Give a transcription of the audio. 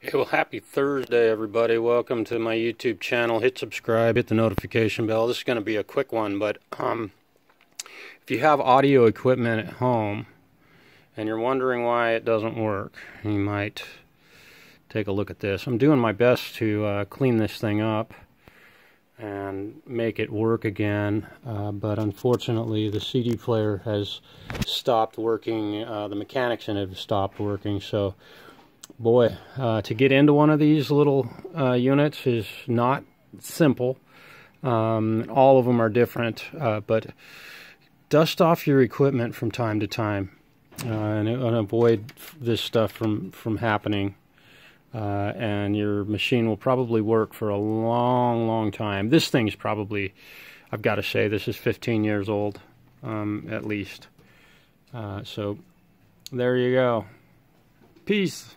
Hey, well, happy Thursday, everybody. Welcome to my YouTube channel. Hit subscribe, hit the notification bell. This is going to be a quick one, but um, if you have audio equipment at home and you're wondering why it doesn't work, you might take a look at this. I'm doing my best to uh, clean this thing up and make it work again, uh, but unfortunately the CD player has stopped working. Uh, the mechanics in it have stopped working, so boy, uh, to get into one of these little uh, units is not simple. Um, all of them are different, uh, but dust off your equipment from time to time uh, and, and, avoid this stuff from, from happening. Uh, and your machine will probably work for a long, long time. This thing's probably, I've got to say, this is 15 years old, um, at least. Uh, so, there you go. Peace.